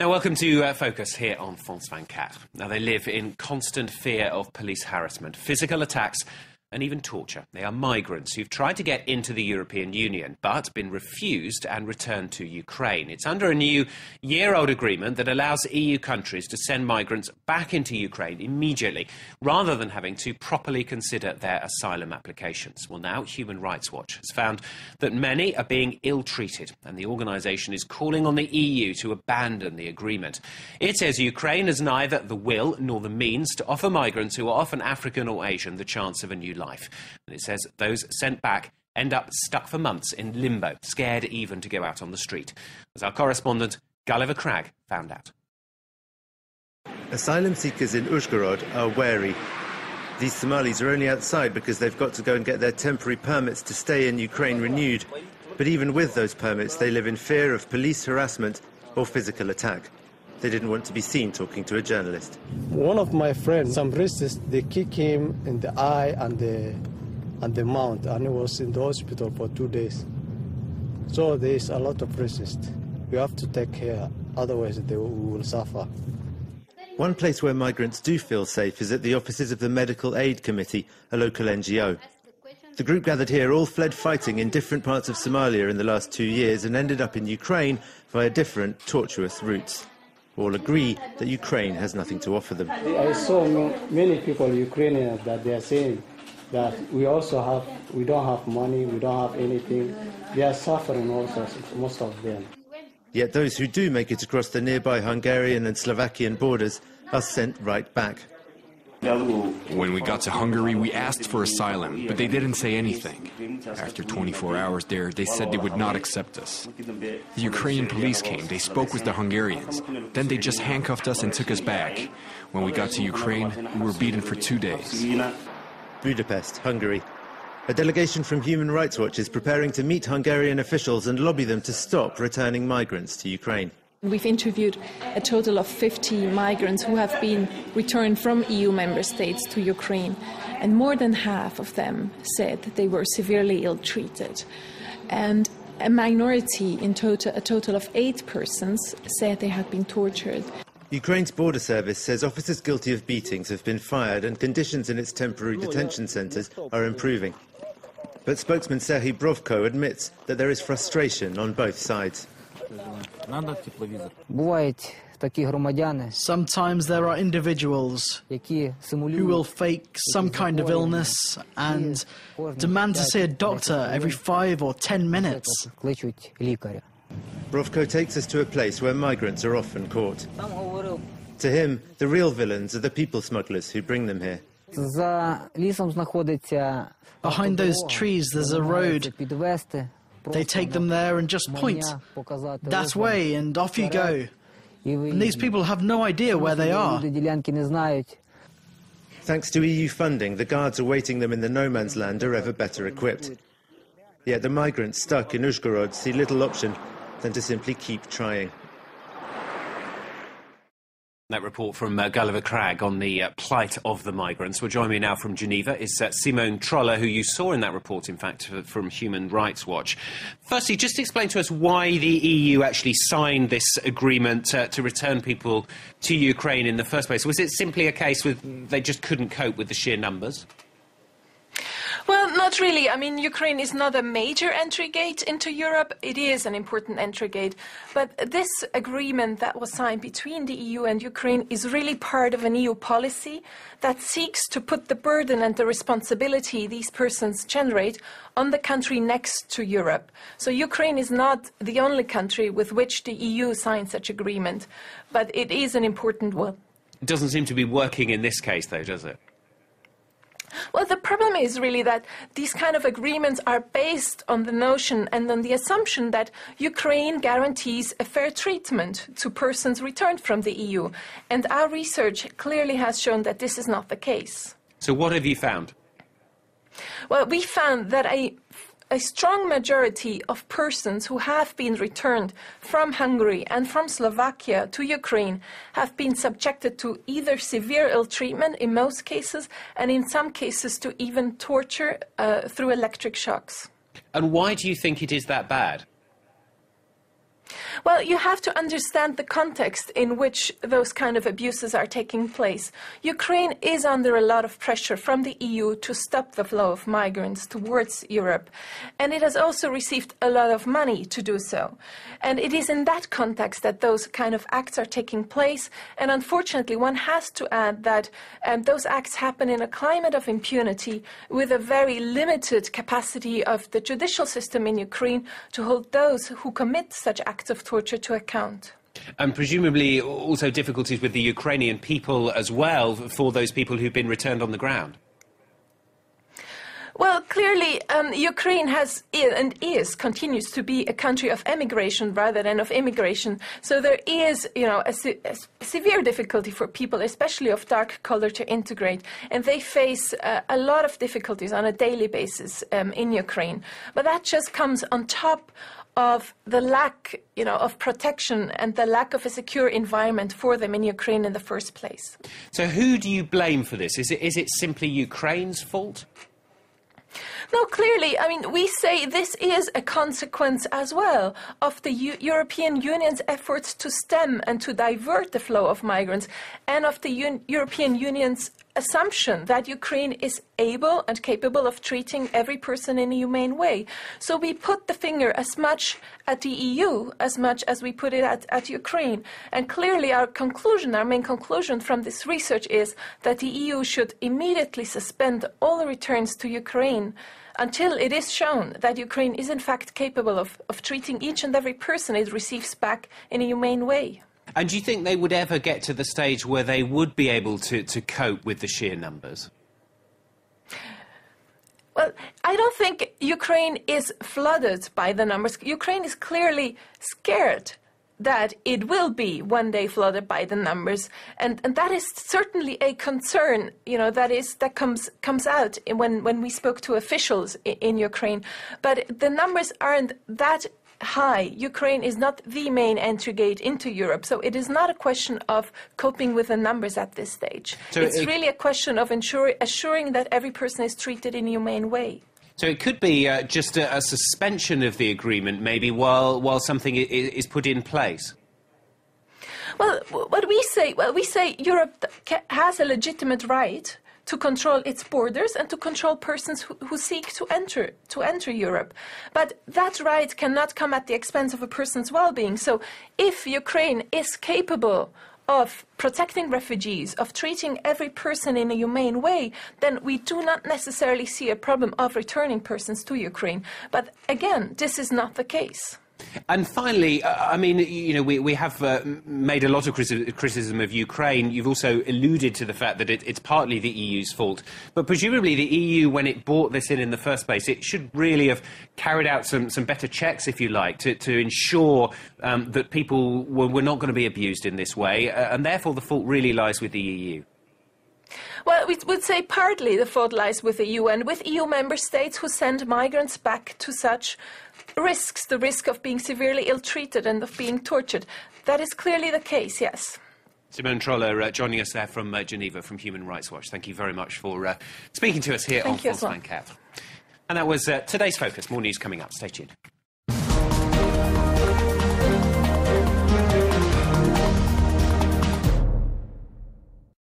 Now, welcome to uh, Focus here on France 24. Now, they live in constant fear of police harassment, physical attacks, and even torture. They are migrants who've tried to get into the European Union but been refused and returned to Ukraine. It's under a new year old agreement that allows EU countries to send migrants back into Ukraine immediately rather than having to properly consider their asylum applications. Well, now Human Rights Watch has found that many are being ill treated, and the organisation is calling on the EU to abandon the agreement. It says Ukraine has neither the will nor the means to offer migrants who are often African or Asian the chance of a new life. And it says those sent back end up stuck for months in limbo, scared even to go out on the street. As our correspondent, Gulliver Cragg, found out. Asylum seekers in Uzhgorod are wary. These Somalis are only outside because they've got to go and get their temporary permits to stay in Ukraine renewed. But even with those permits, they live in fear of police harassment or physical attack. They didn't want to be seen talking to a journalist. One of my friends, some racists, they kick him in the eye and the, and the mouth, and he was in the hospital for two days. So there is a lot of racists. We have to take care, otherwise they will, will suffer. One place where migrants do feel safe is at the offices of the Medical Aid Committee, a local NGO. The group gathered here all fled fighting in different parts of Somalia in the last two years and ended up in Ukraine via different tortuous routes all agree that Ukraine has nothing to offer them. I saw many people, Ukrainians, that they are saying that we also have, we don't have money, we don't have anything. They are suffering also, most of them. Yet those who do make it across the nearby Hungarian and Slovakian borders are sent right back. When we got to Hungary, we asked for asylum, but they didn't say anything. After 24 hours there, they said they would not accept us. The Ukrainian police came, they spoke with the Hungarians. Then they just handcuffed us and took us back. When we got to Ukraine, we were beaten for two days. Budapest, Hungary. A delegation from Human Rights Watch is preparing to meet Hungarian officials and lobby them to stop returning migrants to Ukraine. We've interviewed a total of 50 migrants who have been returned from EU member states to Ukraine, and more than half of them said that they were severely ill treated. And a minority, in total, a total of eight persons, said they had been tortured. Ukraine's border service says officers guilty of beatings have been fired and conditions in its temporary detention centres are improving. But spokesman Serhiy Brovko admits that there is frustration on both sides. Sometimes there are individuals who will fake some kind of illness and demand to see a doctor every five or ten minutes. Brovko takes us to a place where migrants are often caught. To him, the real villains are the people smugglers who bring them here. Behind those trees, there's a road. They take them there and just point that way, and off you go. And these people have no idea where they are. Thanks to EU funding, the guards awaiting them in the no man's land are ever better equipped. Yet the migrants stuck in Uzhgorod see little option than to simply keep trying. That report from uh, Gulliver Cragg on the uh, plight of the migrants. Well, join me now from Geneva is uh, Simone Troller, who you saw in that report, in fact, from Human Rights Watch. Firstly, just explain to us why the EU actually signed this agreement uh, to return people to Ukraine in the first place. Was it simply a case with they just couldn't cope with the sheer numbers? Not really. I mean, Ukraine is not a major entry gate into Europe. It is an important entry gate. But this agreement that was signed between the EU and Ukraine is really part of an EU policy that seeks to put the burden and the responsibility these persons generate on the country next to Europe. So Ukraine is not the only country with which the EU signed such agreement, but it is an important one. It doesn't seem to be working in this case, though, does it? Well, the problem is really that these kind of agreements are based on the notion and on the assumption that Ukraine guarantees a fair treatment to persons returned from the EU. And our research clearly has shown that this is not the case. So, what have you found? Well, we found that a a strong majority of persons who have been returned from Hungary and from Slovakia to Ukraine have been subjected to either severe ill treatment in most cases, and in some cases to even torture uh, through electric shocks. And why do you think it is that bad? Well, you have to understand the context in which those kind of abuses are taking place. Ukraine is under a lot of pressure from the EU to stop the flow of migrants towards Europe, and it has also received a lot of money to do so. And it is in that context that those kind of acts are taking place, and unfortunately, one has to add that um, those acts happen in a climate of impunity with a very limited capacity of the judicial system in Ukraine to hold those who commit such acts of torture to account. And presumably also difficulties with the Ukrainian people as well for those people who've been returned on the ground. Well, clearly, um, Ukraine has and is continues to be a country of emigration rather than of immigration. So there is, you know, a, se- a severe difficulty for people, especially of dark color, to integrate, and they face uh, a lot of difficulties on a daily basis um, in Ukraine. But that just comes on top of the lack you know, of protection and the lack of a secure environment for them in Ukraine in the first place. So who do you blame for this? Is it, is it simply Ukraine's fault? No, clearly, I mean, we say this is a consequence as well of the U- European Union's efforts to stem and to divert the flow of migrants and of the Un- European Union's assumption that Ukraine is able and capable of treating every person in a humane way. So we put the finger as much at the EU as much as we put it at, at Ukraine. And clearly, our conclusion, our main conclusion from this research is that the EU should immediately suspend all returns to Ukraine until it is shown that Ukraine is in fact capable of, of treating each and every person it receives back in a humane way. And do you think they would ever get to the stage where they would be able to, to cope with the sheer numbers? Well, I don't think Ukraine is flooded by the numbers. Ukraine is clearly scared that it will be one day flooded by the numbers, and, and that is certainly a concern. You know that is that comes comes out when when we spoke to officials in, in Ukraine, but the numbers aren't that high. Ukraine is not the main entry gate into Europe, so it is not a question of coping with the numbers at this stage. So it's it, really a question of ensure, assuring that every person is treated in a humane way. So it could be uh, just a, a, suspension of the agreement, maybe, while, while something is put in place. Well, what we say, well, we say Europe has a legitimate right to control its borders and to control persons who, who, seek to enter to enter Europe. But that right cannot come at the expense of a person's well-being. So if Ukraine is capable of protecting refugees, of treating every person in a humane way, then we do not necessarily see a problem of returning persons to Ukraine. But again, this is not the case. And finally, uh, I mean, you know, we, we have uh, made a lot of criticism of Ukraine. You've also alluded to the fact that it, it's partly the EU's fault. But presumably, the EU, when it brought this in in the first place, it should really have carried out some, some better checks, if you like, to, to ensure um, that people were, were not going to be abused in this way. Uh, and therefore, the fault really lies with the EU. Well, we would say partly the fault lies with the UN, with EU member states who send migrants back to such risks, the risk of being severely ill treated and of being tortured. That is clearly the case, yes. Simone Troller uh, joining us there from uh, Geneva from Human Rights Watch. Thank you very much for uh, speaking to us here Thank on France 24. And that was uh, today's focus. More news coming up. Stay tuned.